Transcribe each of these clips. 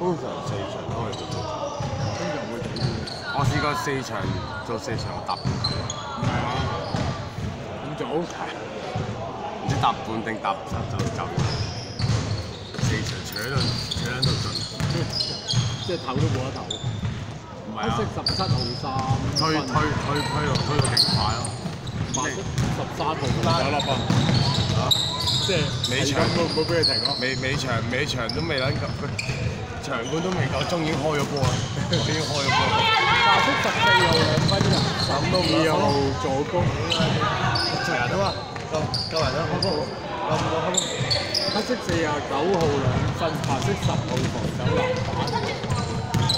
通常四場都可以做到。通常會幾啲？我試過四場做四場搭半球，係啊，咁早唔知搭半定搭七就走。四場扯到扯喺度盡，即係唞都冇得唞。唔係啊，十。七號三推推，推推到推到勁快咯。十。三號九粒分，啊！即係尾場係咁會唔會俾佢停咯？尾尾場尾場都未撚夠，佢場館都未夠鐘 已經開咗波啦，已經開咗波啦。白色十四號兩分啊，咁都唔二號助攻，齊人啊嘛，夠夠人啦，開波，夠唔夠開波？黑色四廿九號兩分，白色十號防守籃板。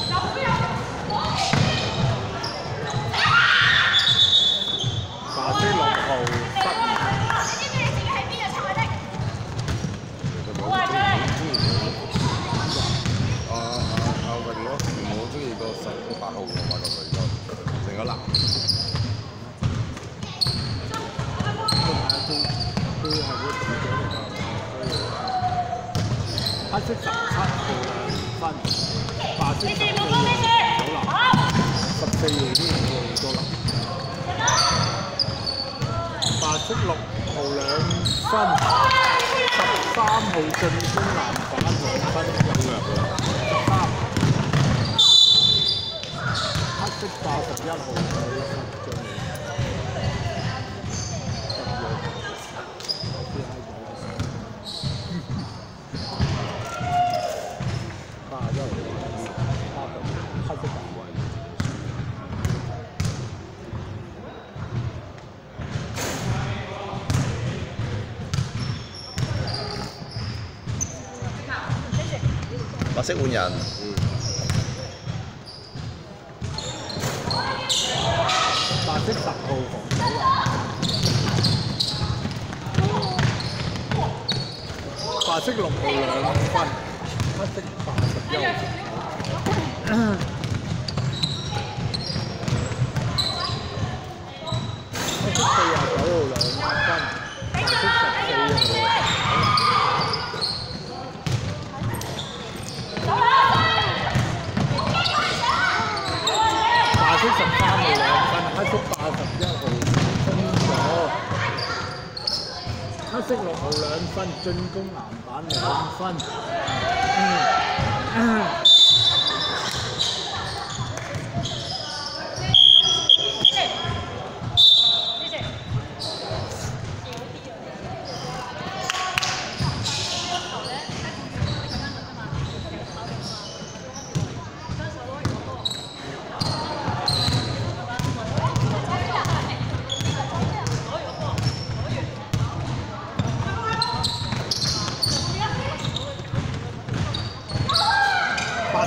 白色六號失啊啊啊！榮咯，我中意個十八號同埋個女個成個男。佢係會自己嚟㗎。黑色十七號兩分，白色十四號九籃，十四號都有好多籃。白色六號兩分，十三號進攻籃板兩分有兩十三。黑色八十一號有一分進。八一號八十黑色大位。白色換人，白色十號防守籃，白色六號兩分，黑色八十一號。黑色四廿九號兩分，白色十四號。白色十三號兩分，黑色八十一號封咗。黑色六號兩分，進攻籃算了嗯。嗯。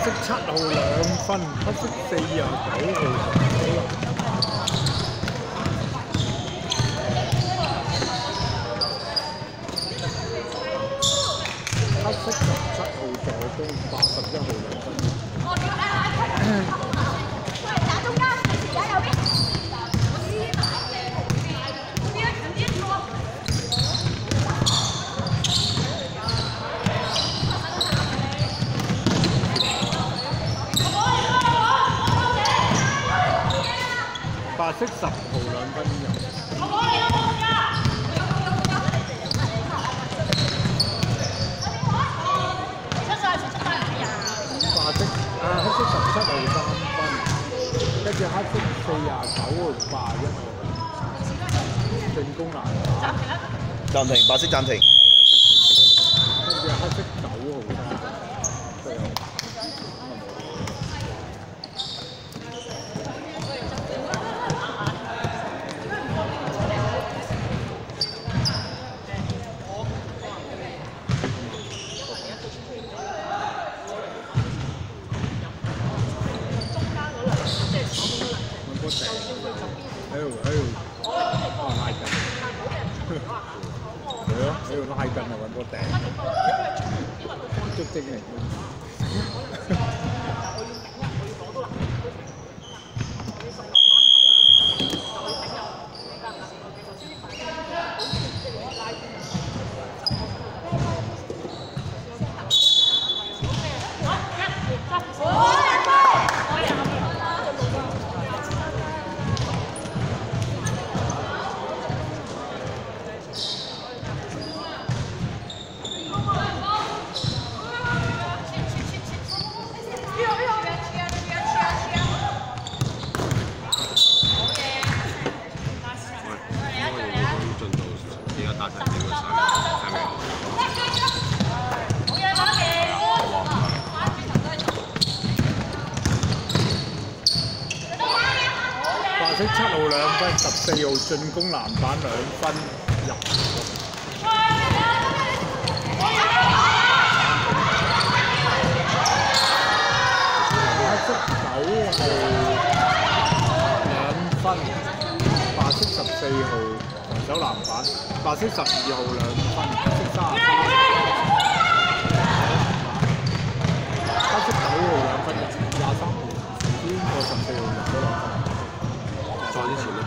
色七號兩分，黑色四廿九號防守籃黑色十七號助攻，八十一號兩分。白色十號兩分入。白色啊，黑色十七號三分，跟住黑色四廿九個八一個進攻籃板，暫停，白色暫停。跟住黑色九號三分，最後揾波頂喺度喺度啊拉筋，係咯喺度拉筋啊揾波頂，足精嚟兩分，十四號進攻籃板兩分入。黑色九號兩分，白色十四號防守籃板，白色十二號兩分，黑色三十三號黑色九號兩分，廿三號邊個十四號入咗兩分？再之前咧，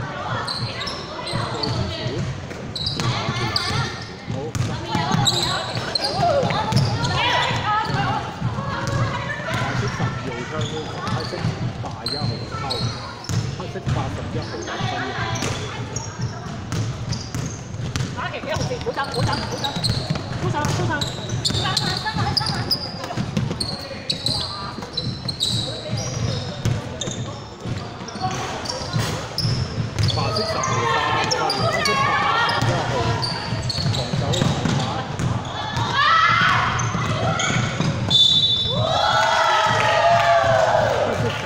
再之前好。白色十二號槍高球，黑色八一號偷，黑色八十一號兩分。打旗幾號線？唔好走，唔好走，唔好走，高手，高手。白色十號三分，黑色八十一號防守籃板。黑色十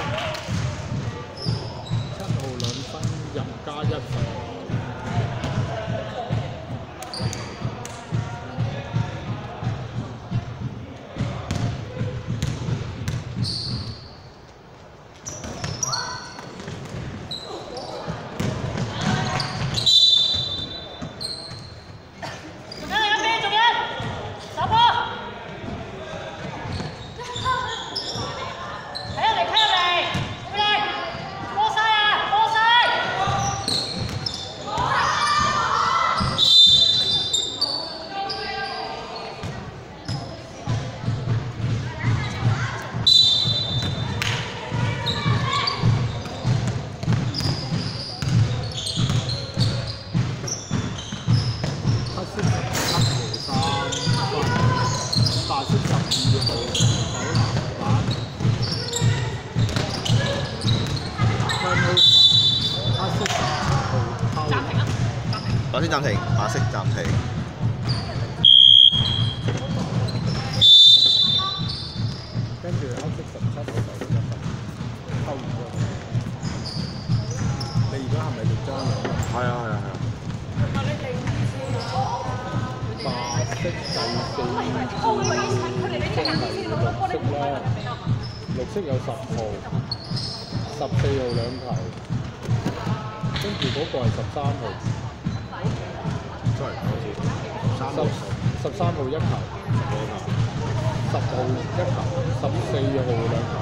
七號兩分入加一分。仲有兩邊，仲有手波。睇入嚟，睇入嚟，入嚟，過晒啊，過晒。黑色十七號三分，白色十二號防守籃板。turnover，黑色十七號偷。暫停啊！暫停。白色暫停，白色暫停。色第四節中係綠色啦，綠色有十號，十四號兩球，跟住嗰個係十三號，sorry，好似三十號十三號一球，十號一球，十四號兩球，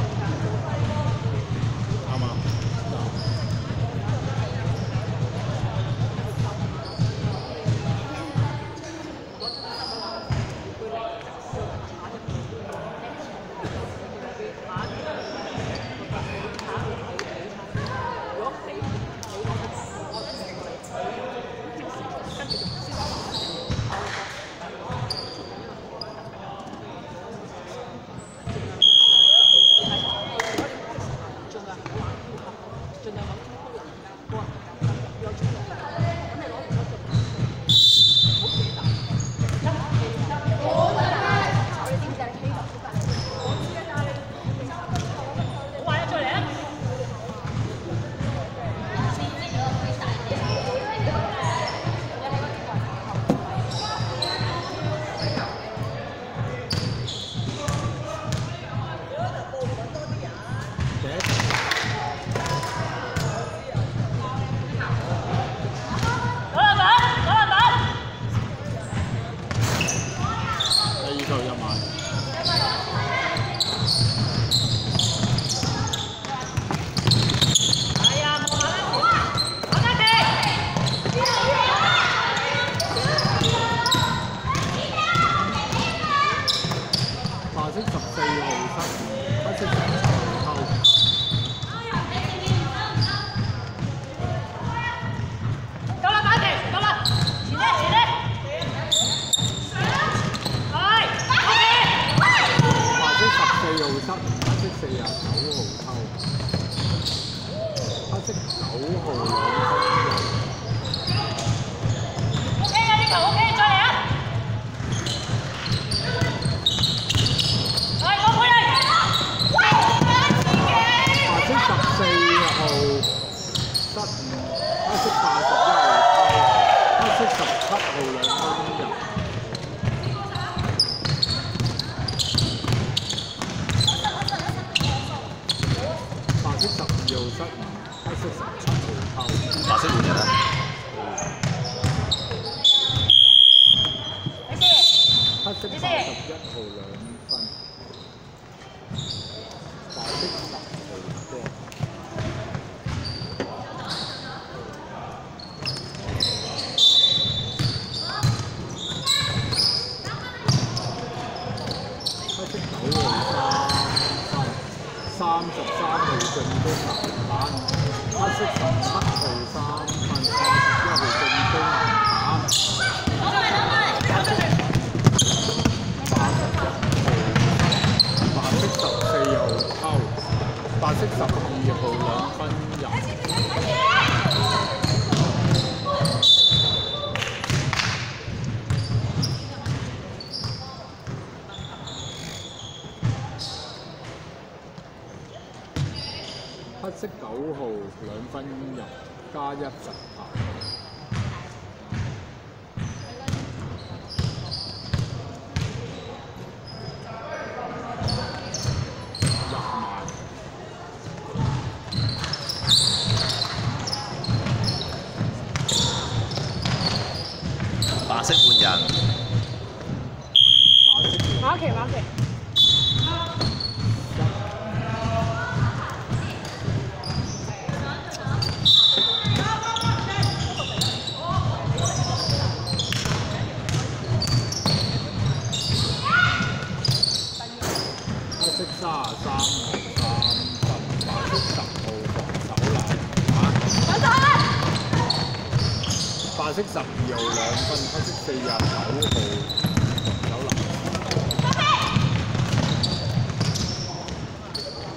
色十七號三分，三十一號進攻籃板。白色十四號偷，白色十二號兩分入。黑色九號兩分入，加一實拍。入埋。白色換人，馬奇馬奇，黑色三十三號三分，白色十號防守籃板。白色十二號兩分，黑色四十九號防守籃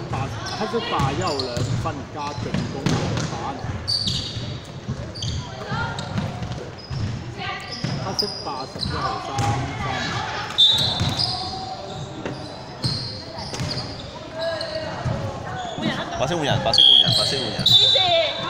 白黑色八一號兩分加進攻籃板。黑色八十一號三分。白色換人，白色換人，白色換人。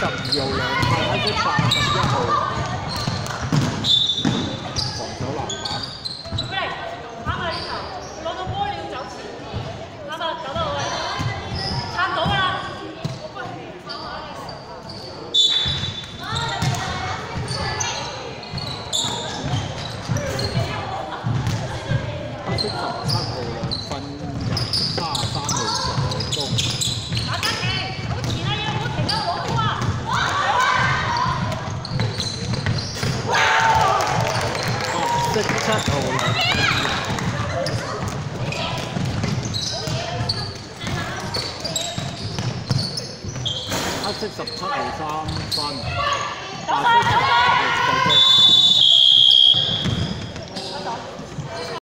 十二號兩分，黑色八十一號防守籃板。過嚟，啱啊呢球，攞到波你要走前，啱啊，走到位，撐到㗎啦。黑色十七號兩分入，三十三號助攻。打緊氣，好前啊，要好停啊，攞到啊！白色七號兩分入。黑色十七號三分，白色十